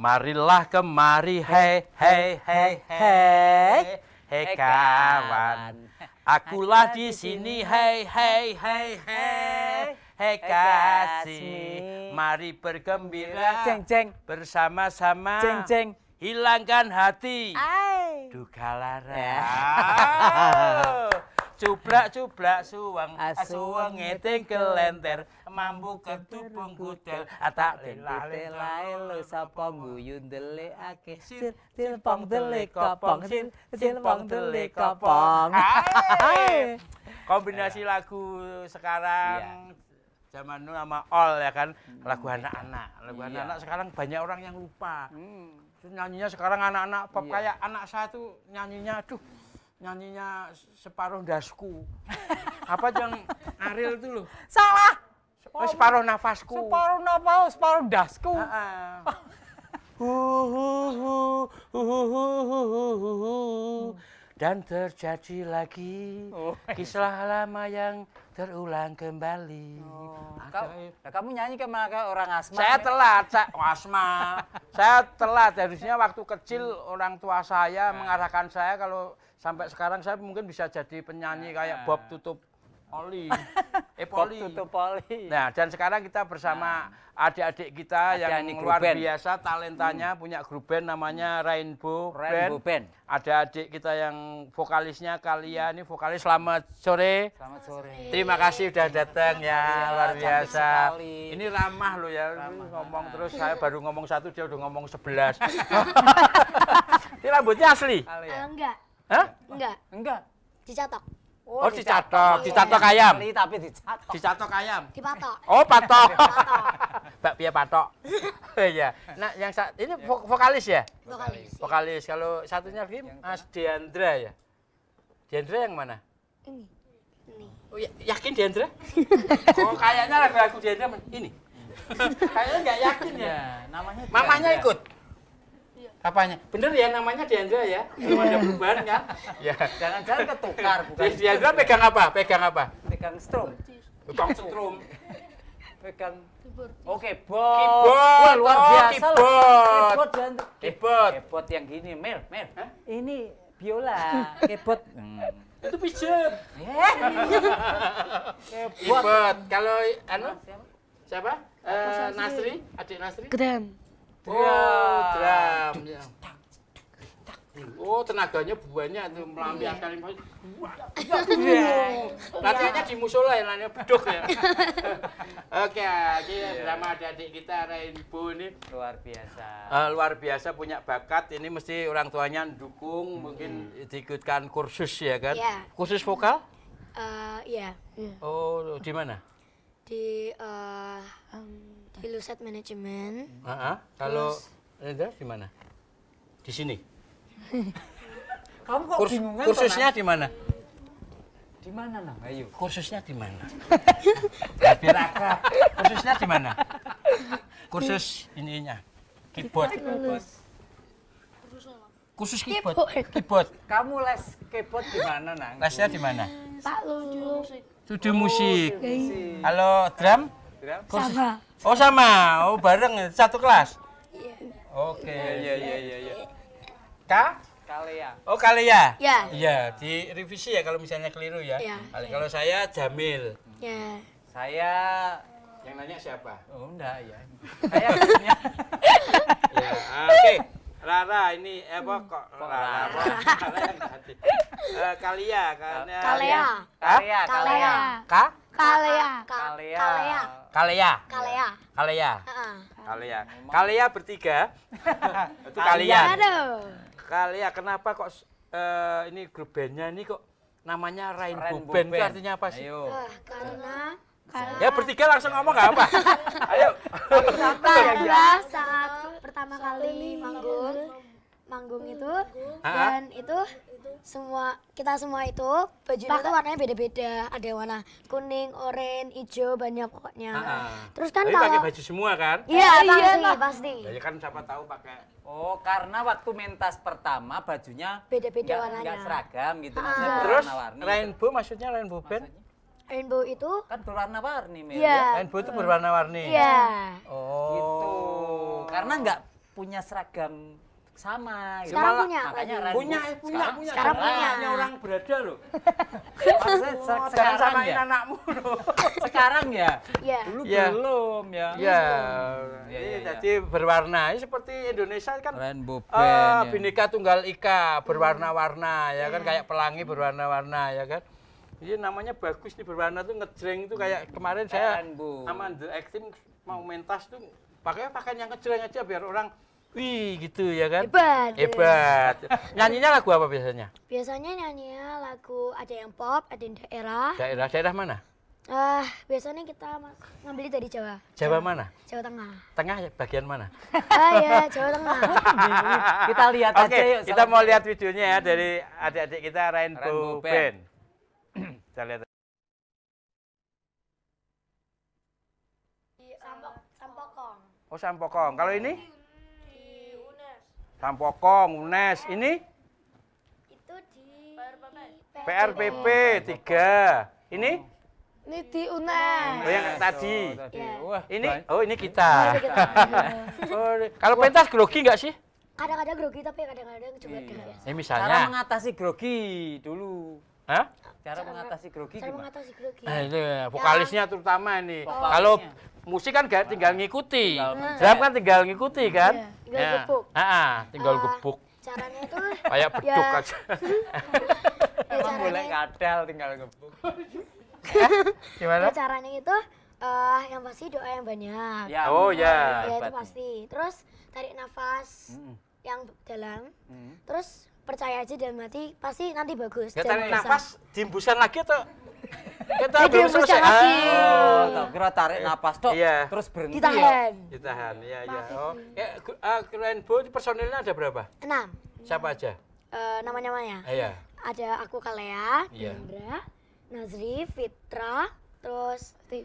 Marilah kemari, hei, hei, hei, hei, hei kawan. Akulah di sini, hei, hei, hei, hei, hei kasih. Mari bergembira Ceng ceng bersama-sama. ceng ceng. Hilangkan hati duka lara. Cublak cublak suwang, Asuwang suwang ngeting kelenter, mambu ketupung kudel, atak lelah lo sapa guyu ndelikake sil tilpong delik kopong sil tilpong delik kopong. Kombinasi lagu sekarang zaman nu sama all ya kan? Lagu anak-anak. Lagu Iya. anak-anak sekarang banyak orang yang lupa. Hmm. Terus nyanyinya sekarang anak-anak pop Iya. kayak anak saya tuh nyanyinya aduh nyanyinya separuh dasku apa yang Ariel itu loh Salah. oh, separuh nafasku Separuh napa separuh dasku. Ah, ah. dan terjadi lagi oh. kisah lama yang terulang kembali. Oh. Kau, kamu nyanyi ke mana orang asma? Saya ya? telat, saya asma. saya telat. Harusnya waktu kecil orang tua saya nah. mengarahkan saya kalau sampai sekarang saya mungkin bisa jadi penyanyi nah. kayak Bob Tutup oli. Eh poli. tutup poli. Nah, dan sekarang kita bersama adik-adik kita Ada yang luar band. biasa talentanya punya grup band namanya Rainbow, Rainbow Band. Band. Ada adik kita yang vokalisnya Kalia ini vokalis selamat sore. Selamat sore. Terima kasih udah datang ya, Iya, luar biasa. Ini ramah loh ya, ngomong terus saya baru ngomong satu dia udah ngomong sebelas. Ini rambutnya asli? Ya? enggak, Hah? enggak, Enggak. dicatok, Oh, dicatok, dicatok ayam. Kali tapi dicatok. Dicatok ayam. dipatok. Oh, patok. Patok. Mbak Pia patok. Iya. Nah, yang sa- ini vo- vokalis ya? Vokalis. Vokalis. Kalau satunya lagi Mas Diandra ya? Diandra yang mana? Ini. Ini. Oh, ya- yakin Diandra? oh, kayaknya lagu-lagu Diandra men- ini. kayaknya nggak yakin ya. Ya, namanya Mamanya Diandra. ikut? Papanya? Bener ya namanya Diandra ya? Belum ada perubahan kan? Ya. Jangan-jangan ketukar bukan. Di- Diandra pegang apa? Pegang apa? Pegang strum. Tukang setrum. Pegang Keyboard. Oke, bot. Keyboard. Wah, luar Oh, biasa keyboard. loh. Keyboard dan Keyboard. Keyboard yang gini, Mel, Mel. Hah? Ini biola, keyboard. Hmm. Itu pijem. Eh. Keyboard. Kalau anu Siapa? siapa? Eh, Nasri, adik Nasri. Gedam. Oh, drum. Ya. Oh, tenaganya banyak tuh melampiaskan informasi. Latihannya di musola ya, latihannya beduk ya. Oke, ini bersama adik-adik kita Rainbow ini Luar biasa. eh, luar biasa punya bakat. Ini mesti orang tuanya dukung, mungkin diikutkan kursus ya kan? Iya. Kursus vokal? Eh, iya. Oh, di mana? Di eh, di Luset Manajemen. Ah, ah. Kalau Renda di mana? Di sini. Kamu kok Kurs- bingungan kursusnya di mana? Di mana, Nang? Ayo. Kursusnya di mana? Ya, biar akrab. Kursusnya di mana? Kursus ininya. Keyboard. Kursus keyboard. Keyboard. Keyboard. Kamu les keyboard di mana, Nang? Lesnya di mana? Pak Lulu. Studio musik. Si Halo, drum? Drum? Kursus- Sama. Oh sama, oh bareng satu kelas. Iya. Oke. Iya, iya, iya, iya. K? Kalea. Oh kali ya? Ya. Iya, di revisi ya kalau misalnya keliru ya. Iya. Kalau saya Jamil. Ya. Saya Yang nanya siapa? Oh, enggak ya. Saya punya ya, oke. Rara ini eh, apa kok Kok Rara? Rara? Rara yang hati. Eh, Kalia karena Kalea. Kalea, Kalea. Kalea. Ka? Kalea. Kalea. Kalea. Kalea. Kalea. Kalea. Heeh. Kalea. Kalea bertiga. Itu Kalian. Kalea kenapa kok eh, ini grup bandnya ini kok namanya Rainbow, Rainbow Band? Itu artinya apa sih? Ayo. Wah, karena Ya bertiga langsung ngomong nggak apa? Ayo. karena saat pertama kali manggung manggung itu Ah. dan itu semua kita semua itu bajunya tuh warnanya beda-beda ada yang warna kuning, oranye, hijau banyak pokoknya. Ah. Terus kan Tapi pakai kalau baju semua kan? iya pasti pasti Ya kan siapa tahu pakai Oh, karena waktu mentas pertama bajunya Beda-beda warnanya. nggak seragam gitu Ah. maksudnya Terus berwarna-warni. rainbow maksudnya rainbow band? Maksudnya rainbow itu kan berwarna-warni Mel Iya. ya. Rainbow itu berwarna-warni. iya Oh. Gitu. Karena nggak punya seragam sama gitu. Sekarang punya makanya lagi. Rainbow- Punya, eh, punya, sekarang, punya. sekarang punya. hanya orang berada loh. Jangan sekarang samain ya. anakmu loh. Sekarang ya. Iya. Dulu Iya. belum ya. Ya, Iya, iya, iya. jadi berwarna. Ini seperti Indonesia kan Rainbow eh, band ya. Bhinneka Tunggal Ika berwarna-warna ya kan kayak pelangi berwarna-warna ya kan. Ini namanya bagus nih berwarna tuh ngejreng itu kayak kemarin saya sama The Acting mau mentas tuh pakai pakaian yang ngejreng aja biar orang wih gitu ya kan. Hebat. Hebat. Nyanyinya lagu apa biasanya? Biasanya nyanyinya lagu ada yang pop, ada yang daerah. Daerah daerah mana? Ah, biasanya kita ngambil dari Jawa. Jawa mana? Jawa Tengah. Tengah ya, bagian mana? Ah ya, Jawa Tengah. Kita lihat Oke, aja yuk. kita mau lihat videonya ya dari adik-adik kita Rainbow, Rainbow Band. Band. kita lihat. Sampok, Sampokong. Oh, Sampokong. Kalau ini? Di UNES. Sampokong, UNES. Ini Itu di PRPP 3. Ini? Ini di UNES. Oh, yang tadi. tadi. Iya. Wah, Ini? Oh, ini kita. Oh, kalau pentas grogi nggak sih? Kadang-kadang grogi tapi kadang-kadang juga Iya. ada. Ini Cara misalnya. mengatasi grogi dulu. Hah? Cara mengatasi grogi Cara gimana? mengatasi grogi. Nah, ini vokalisnya terutama ini. Vokalisnya. Kalau musik kan nggak tinggal ngikuti. Drum kan tinggal ngikuti kan? Iya, tinggal Ya. gebuk. Ah, tinggal Ah, gebuk. Caranya itu Kayak beduk ya, aja. ya Emang boleh kadal tinggal gebuk. Gimana? ya caranya itu eh yang pasti doa yang banyak. Ya, Oh, ya. Ya, itu pasti. Terus tarik nafas Mm. yang dalam. Hmm. Terus percaya aja dalam hati pasti nanti bagus. Ya dan tarik nafas, lagi atau? Kita Eh, belum selesai. lagi. Oh, tak kira tarik napas tok, Iya. terus berhenti ya. Ditahan. Ditahan, ya, ya. Oh, ya, gu- ah, Rainbow personilnya ada berapa? Enam. Siapa aja? Eh, nama-namanya. Ah, Iya. Ada aku Kalea, Iya. Indra, Nazri, Fitra, terus eh,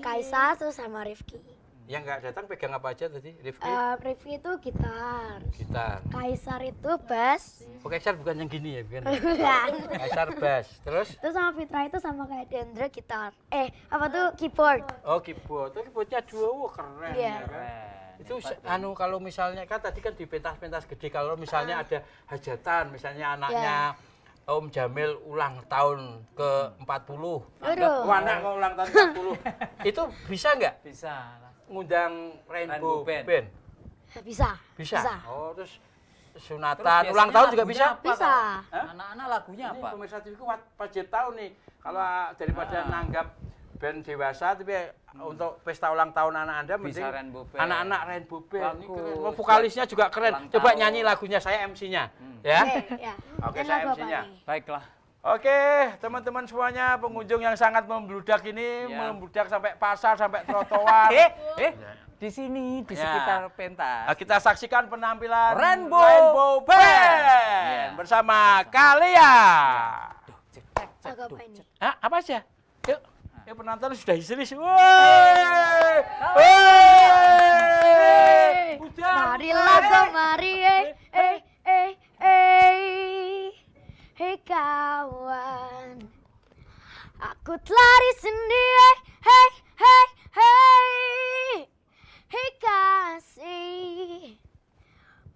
Kaisa, terus sama Rifki. Yang nggak datang pegang apa aja tadi? Rifki? Eh, Rifki itu gitar, Gitar. Kaisar itu bass, Oh, Kaisar bukan yang gini ya, bukan? bukan. Kaisar bass. Terus? Terus sama Fitra itu sama kayak Dendra gitar. Eh, apa tuh keyboard? Oh, keyboard. Oh, keyboardnya dua, wah keren. Iya. ya kan? Keren. Itu anu kalau misalnya kan tadi kan di pentas-pentas gede kalau misalnya ada hajatan misalnya anaknya Om Jamil ulang tahun ke 40. Aduh. Wah, anak kok ulang tahun 40. itu bisa nggak Bisa. Ngundang Rainbow, Rainbow Band. Band? Bisa. Bisa. Bisa. Oh, terus Terus sunatan biasanya ulang tahun juga bisa? apa, Bisa. Anak-anak lagunya Ini apa? pemirsa TV ku wat- wajib tahu nih kalau daripada Ah. nanggap band dewasa tapi untuk pesta ulang tahun anak Anda Bisa mending Rainbow Band. anak-anak Rainbow Band. Ini keren. Oh, vokalisnya juga keren. Ulang Coba tahun. nyanyi lagunya saya MC-nya, Hmm. ya. Oke, ya. Oke, Dan saya MC-nya. Baiklah. Oke, teman-teman semuanya, pengunjung yang sangat membludak ini, Ya. membludak sampai pasar, sampai trotoar. Eh, eh, di sini di Ya. sekitar pentas. Nah, kita saksikan penampilan Rainbow Band, Band. Ya. bersama Kalia. Cetek, Lagu apa aja? Yuk, yuk penonton sudah histeris. Woi! Woi! Udah. Marilah kemari, eh, eh, eh, eh, hei kawan. Aku sini, eh, hei, hei, hei, hei kasih.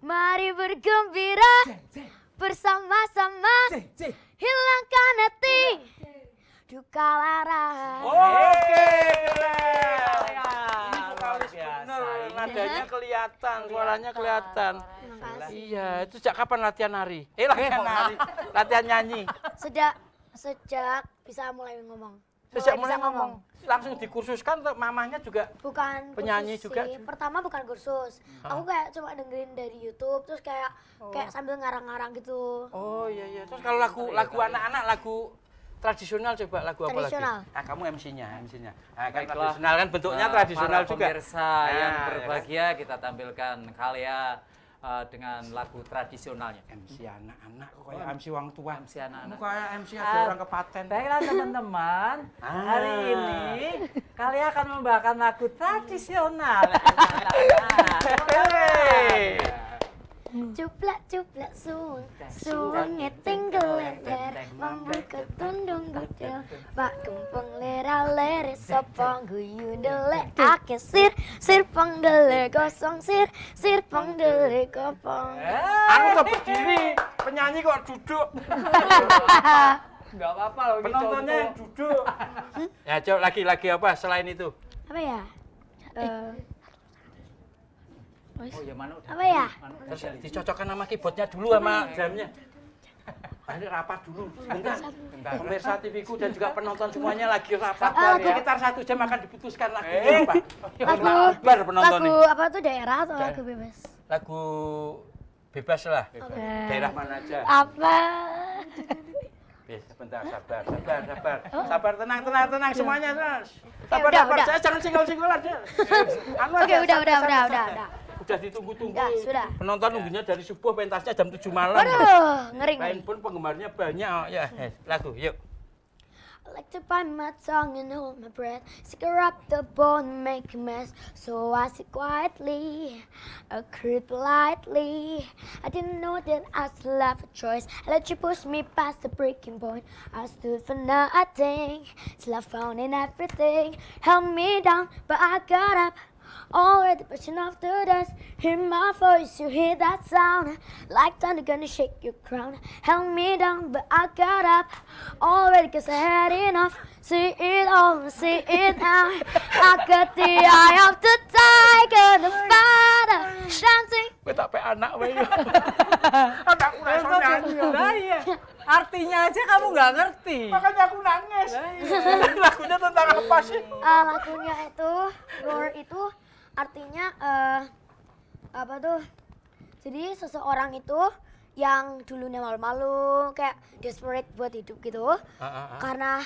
Mari bergembira. Bersama-sama, hilangkan hati, duka lara. Oke, Ya, keren. Ini vokalis bener, nadanya kelihatan, suaranya kelihatan. Iya, itu sejak kapan latihan nari? Eh, latihan nari, latihan nyanyi. Sejak sejak bisa mulai ngomong. Sejak mulai ngomong, langsung dikursuskan tuh mamahnya juga. Bukan Penyanyi kursus juga sih. juga? Pertama bukan kursus. Aku kayak cuma dengerin dari YouTube terus kayak kayak sambil ngarang-ngarang gitu. Oh iya iya. Terus kalau lagu lagu anak-anak lagu tradisional coba lagu apa lagi? Ah kamu MC-nya, MC-nya. Nah, kan Baiklah. tradisional kan bentuknya Nah, tradisional para juga. Pemirsa Nah, yang ya kan? berbahagia kita tampilkan Kalia eh, dengan lagu tradisionalnya. MC anak-anak kok kayak MC wong tua. MC anak-anak. Kamu kayak MC ada Ah, orang kepaten. Baiklah teman-teman, Ah. hari ini kalian akan membawakan lagu tradisional. Hehehe. Cuplak cuplak suung Suungnya tinggal leder Membuka tundung gudel Pak kempeng lera lere Sopong guyu dele Ake sir. Sir penggele kosong sir. Sir penggele kopong. Anu tuh berdiri, penyanyi kok duduk. Enggak apa-apa loh, ini Penontonnya yang duduk. ya coba lagi-lagi apa selain itu? Apa ya? Eh, Oh ya mana udah. Apa ya? Terus dicocokkan sama keyboardnya dulu sama drumnya. Ah, Ini rapat dulu, bentar. Pemirsa TV-ku dan juga penonton semuanya lagi rapat. Lagu- Sekitar satu jam akan diputuskan lagu Eh. apa. Lagu penonton Lagu nih. apa tuh daerah atau lagu bebas? Lagu bebas lah. Oke. Daerah mana aja. Apa? Eh, sebentar, sabar, sabar, sabar. Sabar, tenang, tenang, tenang semuanya, terus. Sabar, sabar. Saya jangan singgol-singgol aja. Anu Oke, udah, udah, udah, udah. Udah ditunggu-tunggu. Ya, sudah. Penonton nunggunya dari subuh pentasnya jam 7 malam. Waduh, ngeri Lain pun penggemarnya banyak. Ya, eh, lagu, yuk. I like to bite my tongue and hold my breath. Sticker up the bone make a mess. So I sit quietly, I creep lightly. I didn't know that I still have a choice. I let you push me past the breaking point. I stood for nothing till I found in everything. Held me down, but I got up. Already pushing off the dust. Hear my voice, you hear that sound. Like thunder gonna shake your crown. Held me down, but I got up. Already cause I had enough. See it all, see it now. I got the eye of the tiger, the father, shouting. Gue tak pe anak aja kamu nggak ngerti. Makanya aku nangis. Iya. Lagunya tentang apa sih? Ah, lagunya itu, roar itu artinya eh apa tuh? Jadi seseorang itu yang dulunya malu-malu, kayak desperate buat hidup gitu, Ah, ah, ah. karena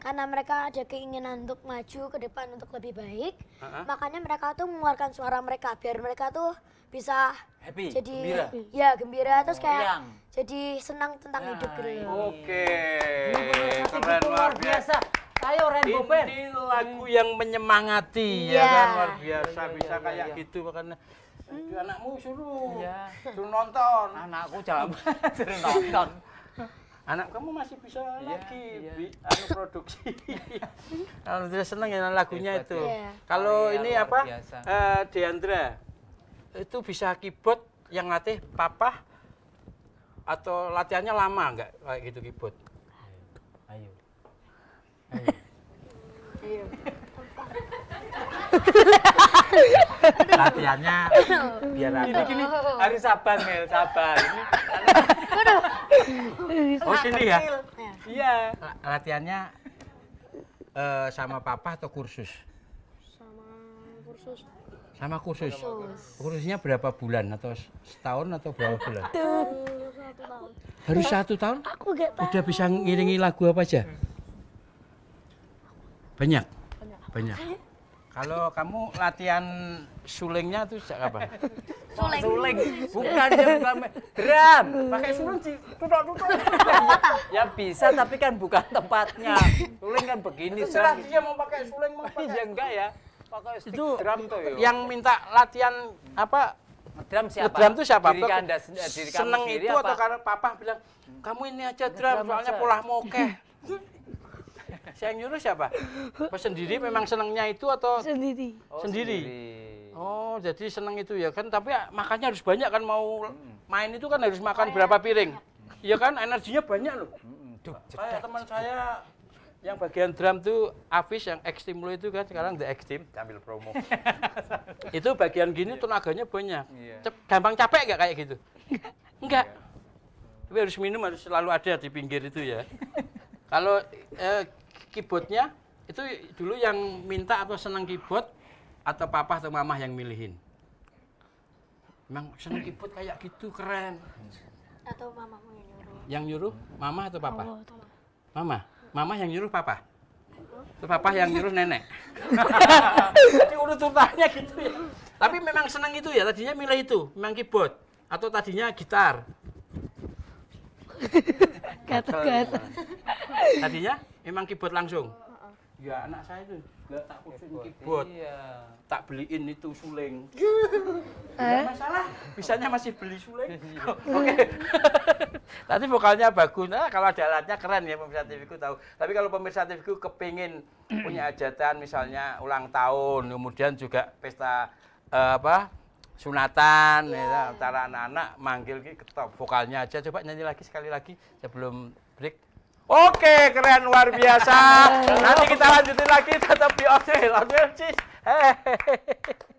karena mereka ada keinginan untuk maju ke depan untuk lebih baik, Ah, ah. makanya mereka tuh mengeluarkan suara mereka biar mereka tuh bisa Happy, jadi gembira. ya gembira terus kayak Riang. jadi senang tentang Nah, hidup gitu. Oke. Satu Keren itu luar biasa. Ayo Rainbow Band. Ini lagu yang menyemangati ya Iya. kan luar biasa Iya, bisa iya, kayak iya. gitu makanya Itu anakmu suruh Iya. suruh nonton Anakku jangan suruh nonton. Anak kamu masih bisa Iya, lagi iya. bi- anu produksi kalau dia seneng ya lagunya Hebat, itu Iya. kalau Iya, ini apa biasa. eh, Deandra itu bisa keyboard yang latih papa atau latihannya lama nggak kayak gitu keyboard Ayo. Latihannya biar Gini ada gini harus sabar Mel, sabar. Ini oh sini ya iya. La- latihannya eh, sama papa atau kursus Sama kursus. sama kursus Kursus. kursusnya berapa bulan atau setahun atau berapa bulan Satu tahun. harus satu tahun Aku gak tahu. udah bisa ngiringi lagu apa aja banyak banyak kalau kamu latihan sulingnya tuh sejak kapan Suling. Suling. Bukan dia bukan drum. pakai suling sih tutok tutok Ya bisa tapi kan bukan tempatnya. Suling kan begini terserah dia mau pakai suling mau Iya pakai enggak ya. Pakai stick itu drum tuh yo. yang minta latihan apa drum siapa? drum tuh siapa? Diri Anda diri kamu seneng itu apa? atau karena papa bilang kamu ini aja drum Drum soalnya aja." pola mokeh saya nyuruh siapa? Pas sendiri memang senengnya itu atau Sendiri. Oh, sendiri? Oh, jadi seneng itu ya kan, tapi ya, makannya harus banyak kan mau main itu kan harus makan berapa piring? Iya kan, energinya banyak loh. Mm-mm. Duh, Kayak teman saya yang bagian drum tuh Afis yang X-Team lo itu kan sekarang The X-Team sambil promo. itu bagian gini tenaganya banyak. Iya. Cep- gampang capek nggak kayak gitu? Enggak. Tapi harus minum harus selalu ada di pinggir itu ya. Kalau eh, keyboardnya itu dulu yang minta atau senang keyboard atau papa atau mama yang milihin? Memang senang keyboard kayak gitu keren. Atau mamamu yang nyuruh. Yang nyuruh mama atau papa? Oh. Mama, mama yang nyuruh papa. Terus papa yang nyuruh nenek. Jadi urut urutannya gitu ya. Tapi memang senang itu ya, tadinya milih itu, memang keyboard. Atau tadinya gitar. Gatel-gatel. Tadinya memang keyboard langsung. Ya anak saya itu juga tak kusin keyboard. Iya. Tak beliin itu suling. Eh? Enggak masalah, bisanya masih beli suling. Oke. Tadi vokalnya bagus. Nah, kalau ada alatnya keren ya pemirsa TV-ku tahu. Tapi kalau pemirsa TV-ku kepingin punya hajatan misalnya ulang tahun, kemudian juga pesta eh, apa? sunatan ya, antara anak-anak manggil ki ketop vokalnya aja coba nyanyi lagi sekali lagi sebelum Oke, keren luar biasa. Nanti kita lanjutin lagi tetap di Oke, Oke, Cis. Hehehe.